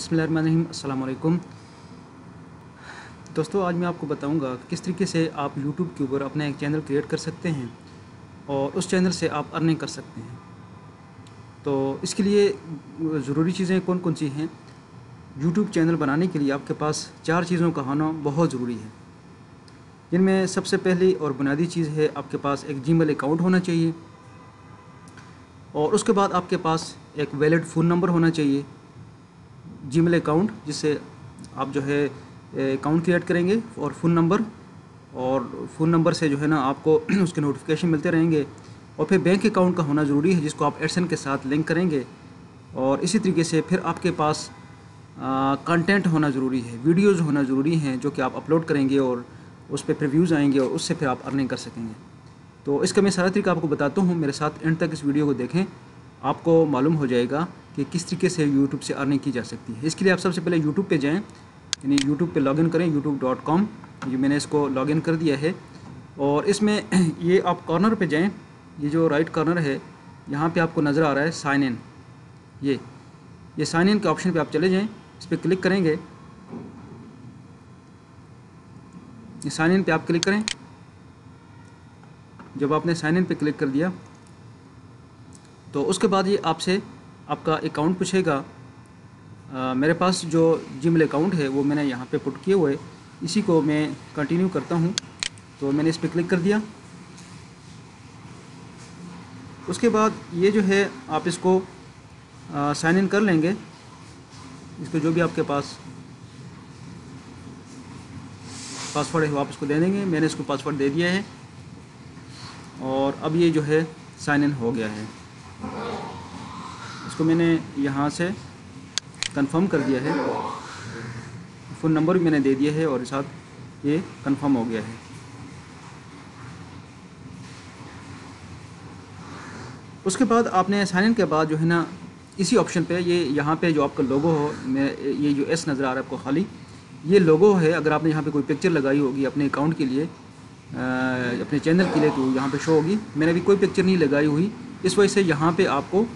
बिसमीम अल्लाम दोस्तों, आज मैं आपको बताऊँगा किस तरीके से आप YouTube के ऊपर अपना एक चैनल क्रिएट कर सकते हैं और उस चैनल से आप अर्निंग कर सकते हैं। तो इसके लिए ज़रूरी चीज़ें कौन कौन सी हैं? YouTube चैनल बनाने के लिए आपके पास चार चीज़ों का होना बहुत ज़रूरी है। जिनमें सबसे पहली और बुनियादी चीज़ है, आपके पास एक जी अकाउंट होना चाहिए और उसके बाद आपके पास एक वैलिड फ़ोन नंबर होना चाहिए। जी अकाउंट जिससे आप जो है अकाउंट क्रिएट करेंगे और फ़ोन नंबर और फ़ोन नंबर से जो है ना आपको उसके नोटिफिकेशन मिलते रहेंगे। और फिर बैंक अकाउंट का होना ज़रूरी है, जिसको आप एडसन के साथ लिंक करेंगे। और इसी तरीके से फिर आपके पास कंटेंट होना ज़रूरी है वीडियोज़ होना ज़रूरी हैं, जो कि आप अपलोड करेंगे और उस पर प्रिव्यूज़ आएँगे और उससे फिर आप अर्निंग कर सकेंगे। तो इसका मैं सारा तरीका आपको बताता हूँ। मेरे साथ एंड तक इस वीडियो को देखें। आपको मालूम हो जाएगा कि किस तरीके से यूट्यूब से अर्निंग की जा सकती है। इसके लिए आप सबसे पहले यूट्यूब पे जाएँ, यानी यूट्यूब पे लॉगिन करें यूट्यूब ये मैंने इसको लॉगिन कर दिया है। और इसमें ये आप कॉर्नर पे जाएँ, ये जो राइट कॉर्नर है, यहाँ पे आपको नज़र आ रहा है साइन इन ये ये साइन इन के ऑप्शन पे आप चले जाएँ, इस पर क्लिक करेंगे। ये साइन इन पे आप क्लिक करें। जब आपने साइन इन पे क्लिक कर दिया तो उसके बाद ये आपसे आपका अकाउंट पूछेगा मेरे पास जो जिमल अकाउंट है, वो मैंने यहाँ पे पुट किए हुए इसी को मैं कंटिन्यू करता हूँ। तो मैंने इस पर क्लिक कर दिया। उसके बाद ये जो है, आप इसको साइन इन कर लेंगे। इसको जो भी आपके पास पासवर्ड है, वो आप इसको दे देंगे। मैंने इसको पासवर्ड दे दिया है। और अब ये जो है साइन इन हो गया है। इसको मैंने यहाँ से कंफर्म कर दिया है। फ़ोन नंबर भी मैंने दे दिया है और साथ ये कंफर्म हो गया है। उसके बाद आपने साइन इन के बाद जो है ना इसी ऑप्शन पे ये यहाँ पे जो आपका लोगो हो मैं ये जो एस नज़र आ रहा है आपको खाली ये लोगो है। अगर आपने यहाँ पे कोई पिक्चर लगाई होगी अपने अकाउंट के लिए आ, अपने चैनल के लिए तो यहाँ पे शो होगी। मैंने अभी कोई पिक्चर नहीं लगाई हुई। इस वजह से यहाँ पे आपको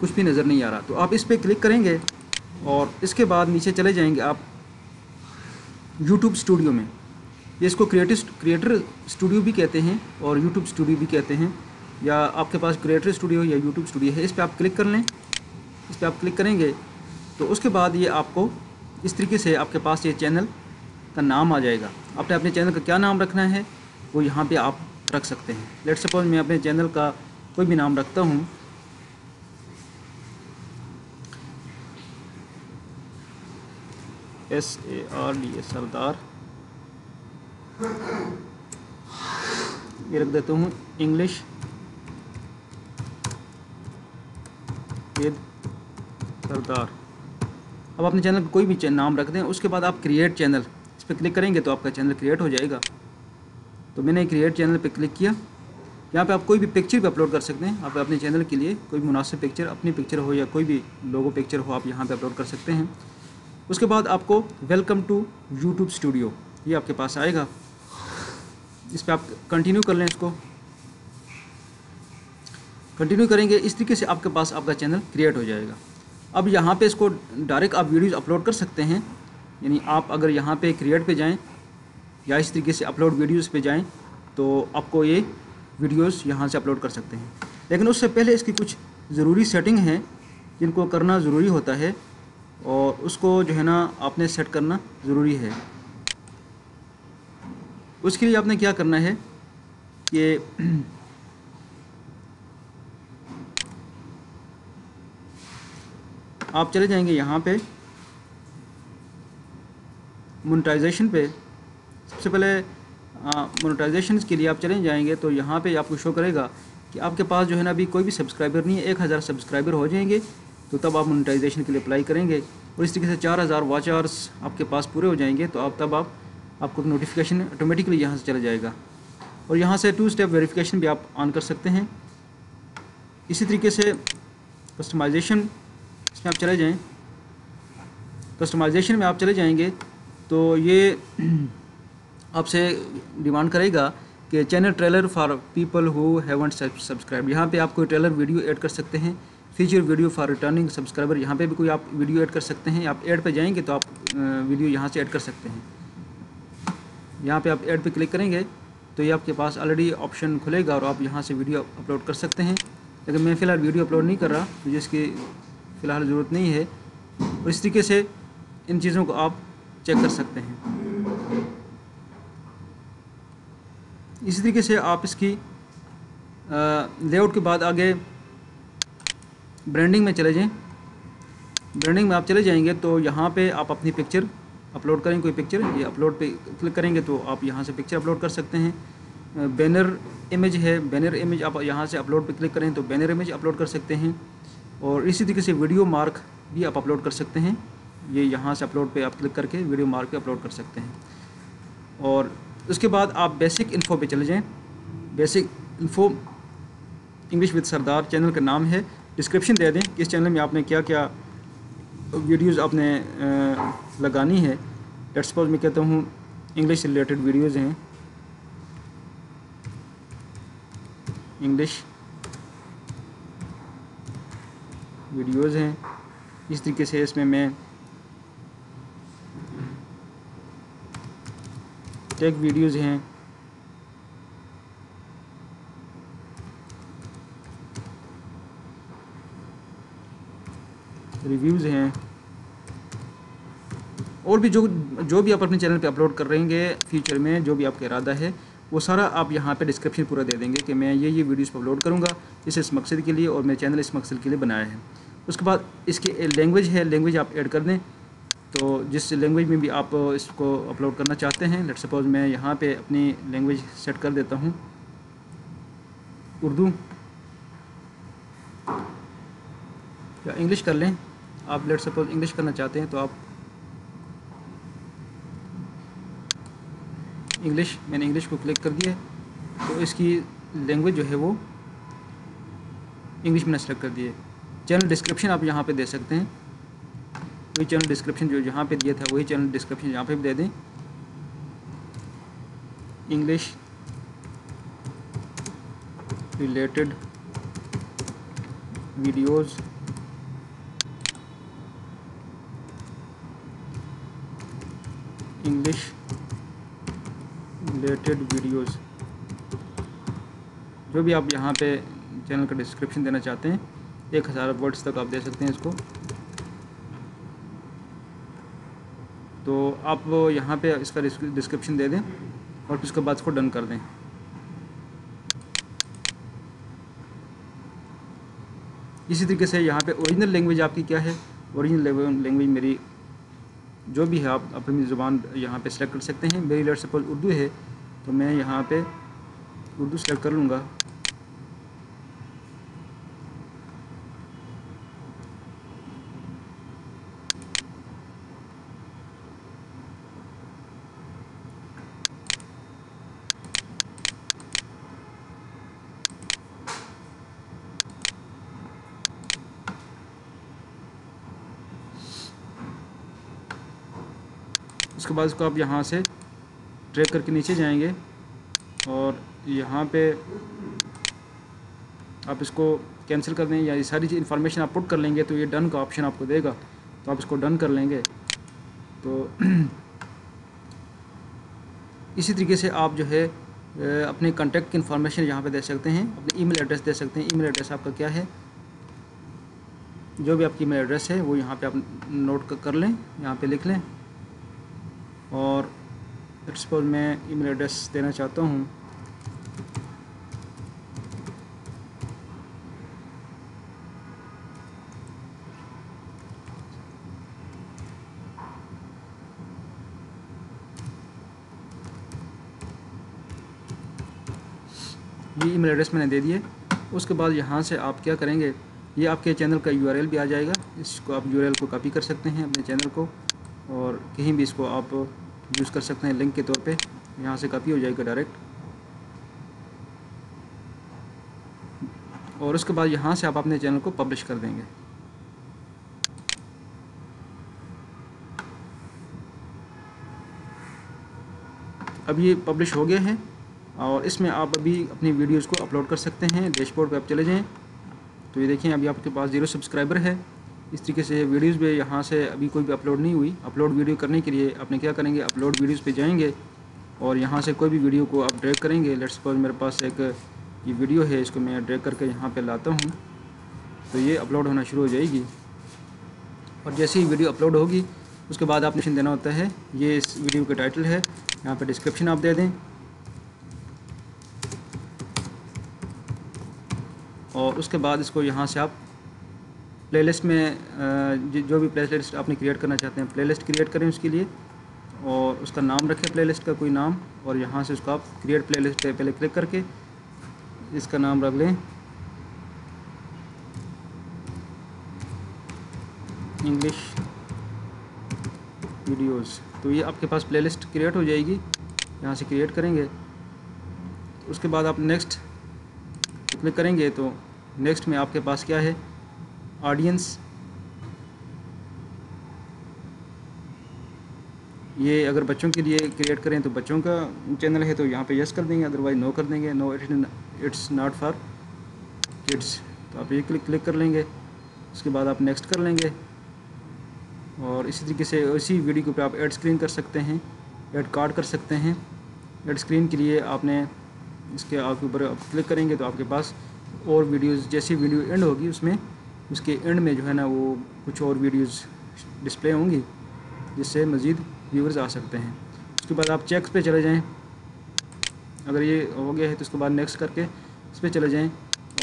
कुछ भी नज़र नहीं आ रहा। तो आप इस पर क्लिक करेंगे और इसके बाद नीचे चले जाएँगे आप यूट्यूब स्टूडियो में। ये इसको क्रिएटिव क्रिएटर स्टूडियो भी कहते हैं और यूट्यूब स्टूडियो भी कहते हैं। या आपके पास क्रिएटर स्टूडियो या यूट्यूब स्टूडियो है, इस पर आप क्लिक कर लें। इस पर आप क्लिक करेंगे तो उसके बाद ये आपको इस तरीके से आपके पास ये चैनल का नाम आ जाएगा। आपने अपने चैनल का क्या नाम रखना है, वो यहाँ पे आप रख सकते हैं। लेट सपोज़ मैं अपने चैनल का कोई भी नाम रखता हूँ। S A R D A Sardar. ये रख देता हूँ इंग्लिश सरदार। अब अपने चैनल का कोई भी नाम रख दें, उसके बाद आप क्रिएट चैनल इस पर क्लिक करेंगे तो आपका चैनल क्रिएट हो जाएगा। तो मैंने क्रिएट चैनल पे क्लिक किया। यहाँ पे आप कोई भी पिक्चर भी अपलोड कर सकते हैं। आप अपने चैनल के लिए कोई मुनासिब पिक्चर अपनी पिक्चर हो या कोई भी लोगो पिक्चर हो, आप यहाँ पे अपलोड कर सकते हैं। उसके बाद आपको वेलकम टू यूट्यूब स्टूडियो ये आपके पास आएगा। इस पर आप कंटिन्यू कर लें इसको। कंटिन्यू करेंगे, इस तरीके से आपके पास आपका चैनल क्रिएट हो जाएगा। अब यहाँ पे इसको डायरेक्ट आप वीडियोस अपलोड कर सकते हैं। यानी आप अगर यहाँ पे क्रिएट पे जाएँ, या इस तरीके से अपलोड वीडियोस पे जाएँ तो आपको ये वीडियोस यहाँ से अपलोड कर सकते हैं। लेकिन उससे पहले इसकी कुछ ज़रूरी सेटिंग हैं, जिनको करना ज़रूरी होता है। और उसको जो है ना आपने सेट करना ज़रूरी है। उसके लिए आपने क्या करना है कि आप चले जाएँगे यहाँ पे मोनेटाइजेशन पे। सबसे पहले मोनेटाइजेशन के लिए आप चले जाएँगे तो यहाँ पे आपको शो करेगा कि आपके पास जो है ना अभी कोई भी सब्सक्राइबर नहीं है, एक हज़ार सब्सक्राइबर हो जाएँगे। तो तब आप मोनेटाइजेशन के लिए अप्लाई करेंगे और इस तरीके से चार हज़ार वॉच आवर्स आपके पास पूरे हो जाएँगे तो आप तब आप, आपको नोटिफिकेशन ऑटोमेटिकली यहाँ से चला जाएगा। और यहाँ से टू स्टेप वेरिफिकेशन भी आप ऑन कर सकते हैं। इसी तरीके से कस्टमाइजेशन इसमें आप चले जाएँ। कस्टमाइजेशन में आप चले जाएँगे तो ये आपसे डिमांड करेगा कि channel trailer for people who haven't subscribe यहाँ पे आप कोई ट्रेलर वीडियो ऐड कर सकते हैं। Feature video for returning subscriber यहाँ पे भी कोई आप वीडियो ऐड कर सकते हैं। आप ऐड पे जाएँगे तो आप वीडियो यहाँ से ऐड कर सकते हैं। यहाँ पे आप ऐड पे क्लिक करेंगे तो ये आपके पास ऑलरेडी ऑप्शन खुलेगा और आप यहाँ से वीडियो अपलोड कर सकते हैं। लेकिन मैं फ़िलहाल वीडियो अपलोड नहीं कर रहा, मुझे इसकी फ़िलहाल ज़रूरत नहीं है। और इस तरीके से इन चीज़ों को आप चेक कर सकते हैं। इसी तरीके से आप इसकी लेआउट के बाद आगे ब्रांडिंग में चले जाएँ। ब्रांडिंग में आप चले जाएँगे तो यहाँ पे आप अपनी पिक्चर अपलोड करें, कोई पिक्चर ये अपलोड पे क्लिक करेंगे तो आप यहाँ से पिक्चर अपलोड कर सकते हैं। बैनर इमेज है बैनर इमेज आप यहाँ से अपलोड पे क्लिक करें तो बैनर इमेज अपलोड कर सकते हैं। और इसी तरीके से वीडियो मार्क भी आप अपलोड कर सकते हैं। ये यहाँ से अपलोड पे आप क्लिक करके वीडियो मार्क पे अपलोड कर सकते हैं। और उसके बाद आप बेसिक इन्फो पे चले जाएँ। Basic info English with Sardar channel का नाम है। डिस्क्रिप्शन दे दें कि इस चैनल में आपने क्या क्या वीडियोज़ आपने लगानी है। लेट सपोज़ मैं कहता हूँ इंग्लिश रिलेटेड वीडियोज़ हैं। इंग्लिश वीडियोज़ हैं। इस तरीके से इसमें मैं टेक वीडियोज़ हैं। रिव्यूज़ हैं। और भी जो जो भी आप अपने चैनल पे अपलोड कर रहेंगे फ्यूचर में, जो भी आपका इरादा है, वो सारा आप यहाँ पे डिस्क्रिप्शन पूरा दे देंगे कि मैं ये ये वीडियोस अपलोड करूँगा, इस इस मकसद के लिए और मेरे चैनल इस मकसद के लिए बनाया है। उसके बाद इसकी लैंग्वेज है लैंग्वेज आप ऐड कर दें। तो जिस लैंग्वेज में भी आप इसको अपलोड करना चाहते हैं लेट सपोज़ मैं यहाँ पर अपनी लैंग्वेज सेट कर देता हूँ। उर्दू। या इंग्लिश कर लें। आप लेट सपोज़ इंग्लिश करना चाहते हैं तो आप इंग्लिश मैंने इंग्लिश को क्लिक कर दिया तो इसकी लैंग्वेज जो है वो इंग्लिश मैंने सेलेक्ट कर दिए चैनल डिस्क्रिप्शन आप यहाँ पे दे सकते हैं। वही चैनल डिस्क्रिप्शन जो यहाँ पे दिया था, वही चैनल डिस्क्रिप्शन यहाँ पे भी दे दें। English related videos English related videos जो भी आप यहाँ पे चैनल का डिस्क्रिप्शन देना चाहते हैं, एक हज़ार वर्ड्स तक आप दे सकते हैं इसको। तो आप यहाँ पे इसका डिस्क्रिप्शन दे दें और उसके बाद इसको डन कर दें। इसी तरीके से यहाँ पे ओरिजिनल लैंग्वेज आपकी क्या है? ओरिजिनल लैंग्वेज मेरी जो भी है, आप अपनी ज़ुबान यहाँ पे सेलेक्ट कर सकते हैं। मेरी लड़ सपोज़ उर्दू है तो मैं यहाँ पे उर्दू सेलेक्ट कर लूँगा। उसके बाद इसको आप यहाँ से ट्रैक करके नीचे जाएँगे और यहाँ पे आप इसको कैंसिल कर दें या ये सारी इन्फॉर्मेशन आप पुट कर लेंगे तो ये डन का ऑप्शन आपको देगा। तो आप इसको डन कर लेंगे। तो इसी तरीके से आप जो है अपने कॉन्टैक्ट की इन्फॉर्मेशन यहाँ पे दे सकते हैं। अपने ईमेल एड्रेस दे सकते हैं। ईमेल एड्रेस आपका क्या है? जो भी आपकी ईमेल एड्रेस है, वो यहाँ पे आप नोट कर लें। यहाँ पे लिख लें। और सपोज़ मैं ईमेल एड्रेस देना चाहता हूँ। ये ईमेल एड्रेस मैंने दे दिए। उसके बाद यहाँ से आप क्या करेंगे, ये आपके चैनल का यूआरएल भी आ जाएगा। इसको आप यूआरएल को कॉपी कर सकते हैं अपने चैनल को। और कहीं भी इसको आप यूज़ कर सकते हैं लिंक के तौर पे। यहाँ से कॉपी हो जाएगा डायरेक्ट और उसके बाद यहाँ से आप अपने चैनल को पब्लिश कर देंगे। अब ये पब्लिश हो गए हैं और इसमें आप अभी अपनी वीडियोज़ को अपलोड कर सकते हैं। डैशबोर्ड पे आप चले जाएँ। तो ये देखें, अभी आपके पास ज़ीरो सब्सक्राइबर है। इस तरीके से वीडियोज़ भी यहाँ से अभी कोई भी अपलोड नहीं हुई। अपलोड वीडियो करने के लिए आपने क्या करेंगे? अपलोड वीडियोज़ पे जाएँगे और यहाँ से कोई भी वीडियो को आप ड्रैग करेंगे। लेट्स सपोज़ मेरे पास एक ये वीडियो है, इसको मैं ड्रैग करके यहाँ पे लाता हूँ। तो ये अपलोड होना शुरू हो जाएगी। और जैसे ही वीडियो अपलोड होगी, उसके बाद आप आपने देना होता है। ये इस वीडियो का टाइटल है। यहाँ पे डिस्क्रिप्शन आप दे दें। और उसके बाद इसको यहाँ से आप प्लेलिस्ट में जो भी प्लेलिस्ट आपने क्रिएट करना चाहते हैं प्लेलिस्ट क्रिएट करें उसके लिए और उसका नाम रखें प्लेलिस्ट का कोई नाम और यहाँ से उसको आप क्रिएट प्लेलिस्ट पे पहले क्लिक करके इसका नाम रख लें। इंग्लिश वीडियोस तो ये आपके पास प्लेलिस्ट क्रिएट हो जाएगी। यहाँ से क्रिएट करेंगे। उसके बाद आप नेक्स्ट क्लिक करेंगे तो नेक्स्ट में आपके पास क्या है? ऑडियंस ये अगर बच्चों के लिए क्रिएट करें तो बच्चों का चैनल है तो यहाँ पे यस कर देंगे अदरवाइज़ नो कर देंगे no it it's not for kids तो आप ये क्लिक क्लिक कर लेंगे, उसके बाद आप नेक्स्ट कर लेंगे और इसी तरीके से इसी वीडियो पे आप एड स्क्रीन कर सकते हैं ऐड कार्ड कर सकते हैं। ऐड स्क्रीन के लिए आपने इसके आपके ऊपर आप क्लिक करेंगे तो आपके पास और वीडियोज़ जैसी वीडियो एंड होगी उसमें उसके एंड में जो है ना वो कुछ और वीडियोस डिस्प्ले होंगी, जिससे मज़ीद व्यूवर्स आ सकते हैं। उसके बाद आप चेक्स पे चले जाएँ। अगर ये हो गया है तो उसके बाद नेक्स्ट करके इस पर चले जाएँ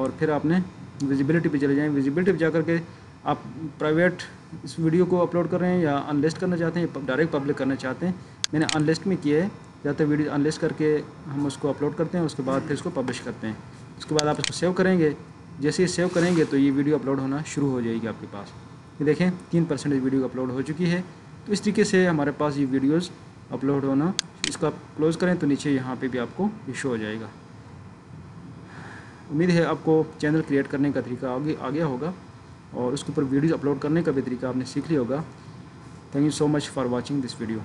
और फिर आपने विजिबिलिटी पे चले जाएँ। विजिबिलिटी पे जा करके आप प्राइवेट इस वीडियो को अपलोड कर रहे हैं या अनलिस्ट करना चाहते हैं डायरेक्ट पब्लिक करना चाहते हैं। मैंने अनलिस्ट में किया है। ज़्यादातर वीडियो अनलिस्ट करके हम उसको अपलोड करते हैं, उसके बाद फिर उसको पब्लिश करते हैं। उसके बाद आप इसको सेव करेंगे। जैसे सेव करेंगे तो ये वीडियो अपलोड होना शुरू हो जाएगी आपके पास। ये देखें, तीन परसेंटेज वीडियो अपलोड हो चुकी है। तो इस तरीके से हमारे पास ये वीडियोस अपलोड होना, इसको आप क्लोज़ करें तो नीचे यहाँ पे भी आपको ये शो हो जाएगा। उम्मीद है आपको चैनल क्रिएट करने का तरीका आगे आ गया होगा और उसके ऊपर वीडियोज़ अपलोड करने का भी तरीका आपने सीख लिया होगा। Thank you so much for watching this video